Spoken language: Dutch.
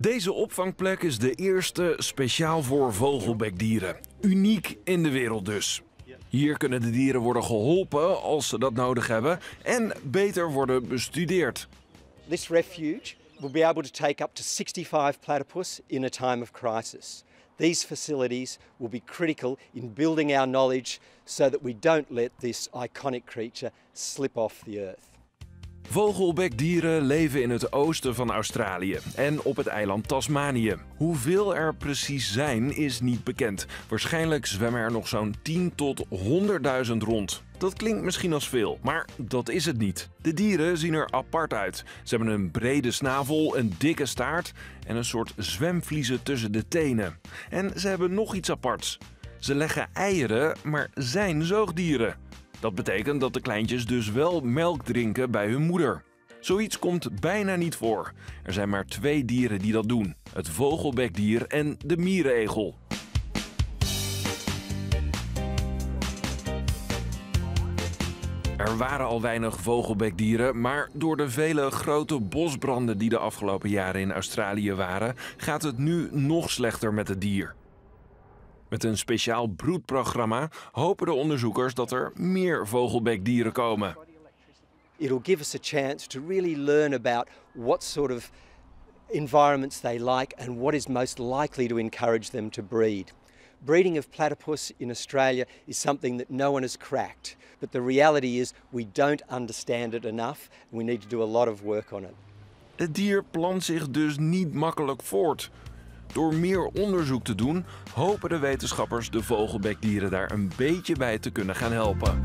Deze opvangplek is de eerste speciaal voor vogelbekdieren. Uniek in de wereld dus. Hier kunnen de dieren worden geholpen als ze dat nodig hebben en beter worden bestudeerd. This refuge will be able to take up to 65 platypus in a time of crisis. These facilities will be critical in building our knowledge so that we don't let this iconic creature slip off the earth. Vogelbekdieren leven in het oosten van Australië en op het eiland Tasmanië. Hoeveel er precies zijn is niet bekend. Waarschijnlijk zwemmen er nog zo'n 10 tot 100.000 rond. Dat klinkt misschien als veel, maar dat is het niet. De dieren zien er apart uit. Ze hebben een brede snavel, een dikke staart en een soort zwemvliezen tussen de tenen. En ze hebben nog iets aparts. Ze leggen eieren, maar zijn zoogdieren. Dat betekent dat de kleintjes dus wel melk drinken bij hun moeder. Zoiets komt bijna niet voor. Er zijn maar twee dieren die dat doen: het vogelbekdier en de mierenegel. Er waren al weinig vogelbekdieren, maar door de vele grote bosbranden die de afgelopen jaren in Australië waren, gaat het nu nog slechter met het dier. Met een speciaal broedprogramma hopen de onderzoekers dat er meer vogelbekdieren komen. It'll give us a chance to really learn about what sort of environments they like and what is most likely to encourage them to breed. Breeding of platypus in Australia is something that no one has cracked, but the reality is we don't understand it enough and we need to do a lot of work on it. Het dier plant zich dus niet makkelijk voort. Door meer onderzoek te doen, hopen de wetenschappers de vogelbekdieren daar een beetje bij te kunnen gaan helpen.